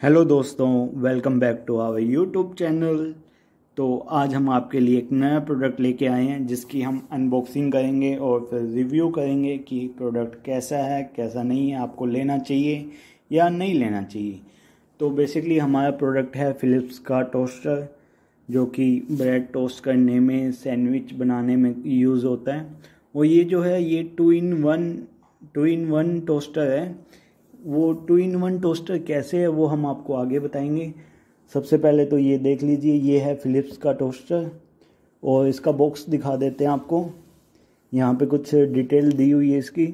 Hello दोस्तों welcome back to our YouTube channel तो आज हम आपके लिए एक नया प्रोडक्ट लेके आए हैं, जिसकी हम अनबॉक्सिंग करेंगे और फिर रिव्यू करेंगे कि प्रोडक्ट कैसा है, कैसा नहीं है, आपको लेना चाहिए या नहीं लेना चाहिए। तो बेसिकली हमारा प्रोडक्ट है फ़िलिप्स का टोस्टर जो कि ब्रेड टोस्ट करने में सैंडविच बनाने में यूज़ होता है। और ये जो है, ये two in one two in one toaster है। वो टू इन वन टोस्टर कैसे है, वो हम आपको आगे बताएँगे। सबसे पहले तो ये देख लीजिए, ये है फ़िलिप्स का टोस्टर और इसका बॉक्स दिखा देते हैं आपको। यहाँ पे कुछ डिटेल दी हुई है इसकी।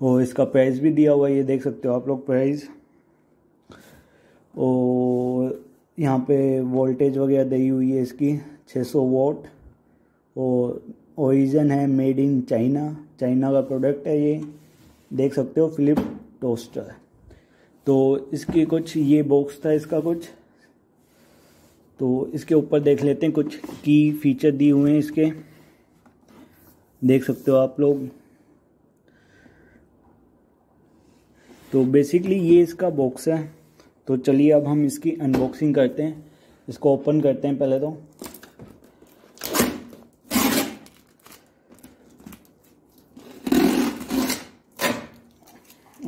और इसका प्राइस भी दिया हुआ है, ये देख सकते हो आप लोग प्राइस और यहाँ पे वोल्टेज वगैरह दी हुई है इसकी 600 वोट और ओरिजन है मेड इन चाइना चाइना का प्रोडक्ट है ये। देख सकते हो फिलिप टोस्टर तो इसकी कुछ, ये बॉक्स था इसका कुछ। तो इसके ऊपर देख लेते हैं कुछ की फीचर दिए हुए हैं इसके। देख सकते हो आप लोग। तो बेसिकली ये इसका बॉक्स है। तो चलिए अब हम इसकी अनबॉक्सिंग करते हैं। इसको ओपन करते हैं पहले तो।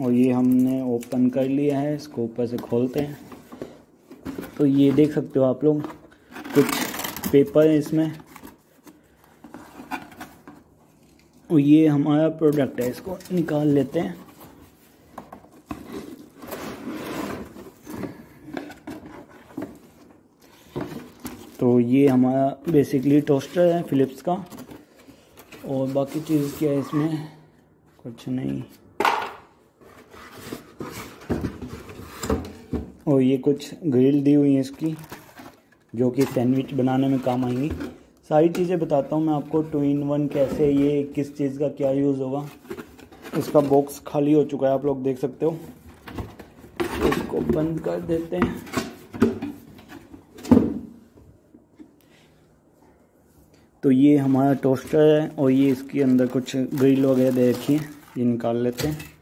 और ये हमने ओपन कर लिया है, इसको ऊपर से खोलते हैं। तो ये देख सकते हो आप लोग, कुछ पेपर है इसमें। और ये हमारा प्रोडक्ट है, इसको निकाल लेते हैं। तो ये हमारा बेसिकली टोस्टर है फिलिप्स का। और बाकी चीज़ क्या है इसमें? कुछ नहीं। और ये कुछ ग्रिल दी हुई है इसकी, जो कि सैंडविच बनाने में काम आएँगी। सारी चीज़ें बताता हूँ मैं आपको टू इन वन कैसे, ये किस चीज़ का क्या यूज़ होगा। इसका बॉक्स खाली हो चुका है, आप लोग देख सकते हो। इसको बंद कर देते हैं। तो ये हमारा टोस्टर है और ये इसके अंदर कुछ ग्रिल वगैरह दे रखी है, ये निकाल लेते हैं।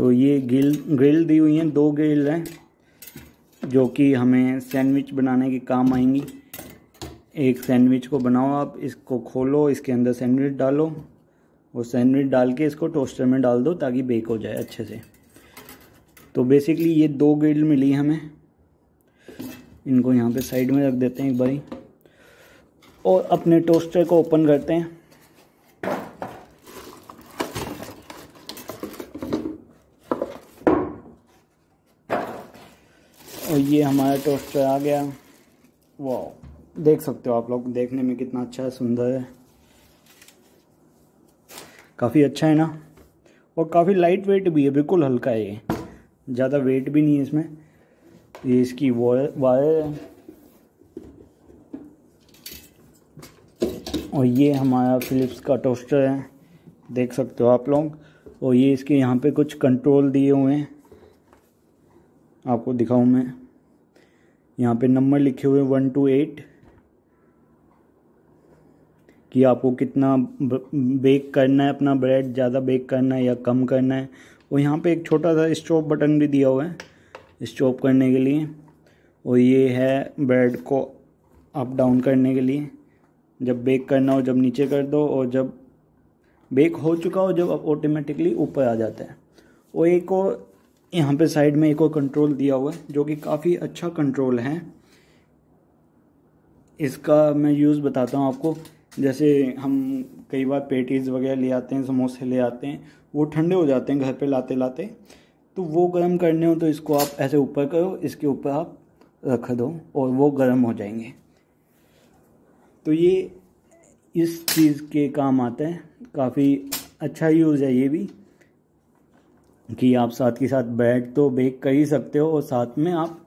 तो ये गिल, ग्रिल दी हुई हैं, दो ग्रिल हैं, जो कि हमें सैंडविच बनाने के काम आएँगी। एक सैंडविच को बनाओ आप, इसको खोलो, इसके अंदर सैंडविच डालो, और सैंडविच डाल के इसको टोस्टर में डाल दो ताकि बेक हो जाए अच्छे से। तो बेसिकली ये दो ग्रिल मिली हमें। इनको यहाँ पे साइड में रख देते हैं एक बारी। और अपने टोस्टर को ओपन करते हैं। और ये हमारा टोस्टर आ गया। वाह देख सकते हो आप लोग, देखने में कितना अच्छा है, सुंदर है। काफ़ी अच्छा है ना? और काफ़ी लाइट वेट भी है, बिल्कुल हल्का है ये। ज़्यादा वेट भी नहीं है इसमें। ये इसकी वायर है। और ये हमारा फ़िलिप्स का टोस्टर है। देख सकते हो आप लोग। और ये इसके यहाँ पे कुछ कंट्रोल दिए हुए हैं। आपको दिखाऊँ मैं। यहाँ पे नंबर लिखे हुए वन टू एट, कि आपको कितना बेक करना है, अपना ब्रेड ज़्यादा बेक करना है या कम करना है। और यहाँ पे एक छोटा सा स्टॉप बटन भी दिया हुआ है स्टॉप करने के लिए। और ये है ब्रेड को अप डाउन करने के लिए। जब बेक करना हो, जब नीचे कर दो, और जब बेक हो चुका हो, जब ऑटोमेटिकली ऊपर आ जाता है। और एक और यहाँ पे साइड में एक और कंट्रोल दिया हुआ है, जो कि काफ़ी अच्छा कंट्रोल है। इसका मैं यूज़ बताता हूँ आपको। जैसे हम कई बार पेटीज़ वगैरह ले आते हैं, समोसे ले आते हैं, वो ठंडे हो जाते हैं घर पे लाते लाते तो वो गर्म करने हो तो इसको आप ऐसे ऊपर करो, इसके ऊपर आप रख दो और वो गर्म हो जाएँगे। तो ये इस चीज़ के काम आता है। काफ़ी अच्छा यूज़ है ये भी। कि आप साथ के साथ ब्रेड तो बेक कर ही सकते हो और साथ में आप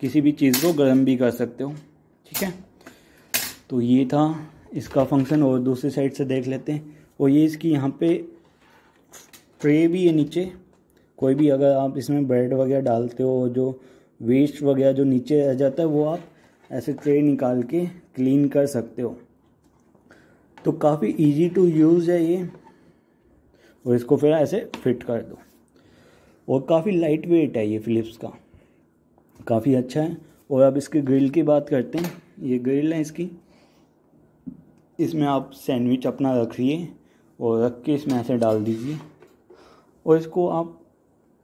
किसी भी चीज़ को गर्म भी कर सकते हो, ठीक है? तो ये था इसका फ़ंक्शन और दूसरी साइड से देख लेते हैं। और ये इसकी यहाँ पे ट्रे भी है नीचे। कोई भी अगर आप इसमें ब्रेड वगैरह डालते हो, जो वेस्ट वगैरह जो नीचे रह जाता है, वो आप ऐसे ट्रे निकाल के क्लीन कर सकते हो। तो काफ़ी इजी टू यूज़ है ये। और इसको फिर ऐसे फिट कर दो। और काफ़ी लाइट वेट है ये फ़िलिप्स का। काफ़ी अच्छा है। और अब इसके ग्रिल की बात करते हैं। ये ग्रिल है इसकी। इसमें आप सैंडविच अपना रखिए और रख के इसमें ऐसे डाल दीजिए। और इसको आप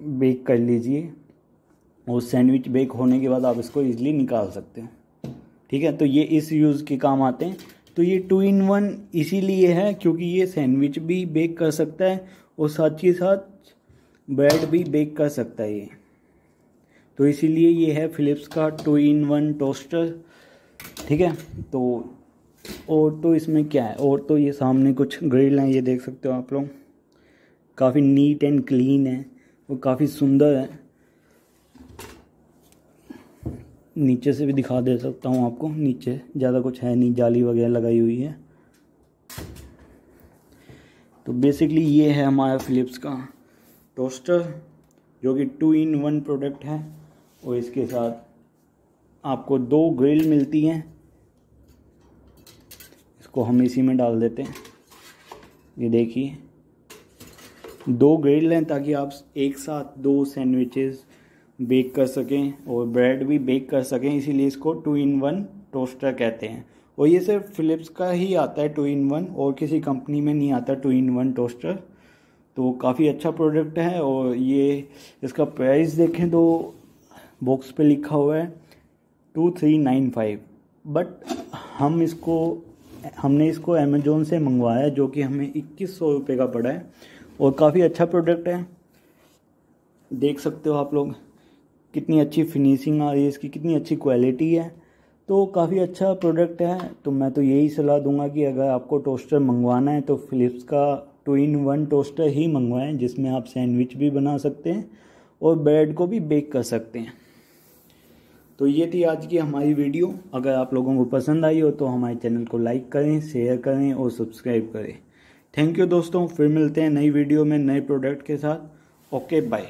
बेक कर लीजिए। और सैंडविच बेक होने के बाद आप इसको ईज़िली निकाल सकते हैं। ठीक है? तो ये इस यूज़ के काम आते हैं। तो ये टू इन वन इसीलिए है क्योंकि ये सैंडविच भी बेक कर सकता है। और साथ ही साथ ब्रेड भी बेक कर सकता है ये। तो इसीलिए ये है फ़िलिप्स का टू इन वन टोस्टर, ठीक है? तो और तो इसमें क्या है? और तो ये सामने कुछ ग्रिल हैं, ये देख सकते हो आप लोग। काफ़ी नीट एंड क्लीन है, और काफ़ी सुंदर है। नीचे से भी दिखा दे सकता हूँ आपको, नीचे ज़्यादा कुछ है नहीं, जाली वगैरह लगाई हुई है। तो बेसिकली ये है हमारा फ़िलिप्स का टोस्टर, जो कि टू इन वन प्रोडक्ट है, और इसके साथ आपको दो ग्रिल मिलती हैं। इसको हम इसी में डाल देते हैं। ये देखिए, दो ग्रिल हैं ताकि आप एक साथ दो सैंडविचेस बेक कर सकें और ब्रेड भी बेक कर सकें, इसीलिए इसको टू इन वन टोस्टर कहते हैं। और ये सिर्फ़ फ़िलिप्स का ही आता है टू इन वन और किसी कंपनी में नहीं आता टू इन वन टोस्टर तो काफ़ी अच्छा प्रोडक्ट है और ये, इसका प्राइस देखें तो बॉक्स पे लिखा हुआ है two three nine five but हम इसको, हमने इसको अमेज़ोन से मंगवाया जो कि हमें इक्कीस सौ रुपये का पड़ा है और काफ़ी अच्छा प्रोडक्ट है। देख सकते हो आप लोग कितनी अच्छी फिनिशिंग आ रही है, इसकी कितनी अच्छी क्वालिटी है। तो काफ़ी अच्छा प्रोडक्ट है तो मैं तो यही सलाह दूँगा कि अगर आपको टोस्टर मंगवाना है तो फ़िलिप्स का टू इन वन टोस्टर ही मंगवाएँ, जिसमें आप सैंडविच भी बना सकते हैं और ब्रेड को भी बेक कर सकते हैं। तो ये थी आज की हमारी वीडियो। अगर आप लोगों को पसंद आई हो तो हमारे चैनल को लाइक करें, शेयर करें और सब्सक्राइब करें। थैंक यू दोस्तों, फिर मिलते हैं नई वीडियो में नए प्रोडक्ट के साथ। Okay, bye.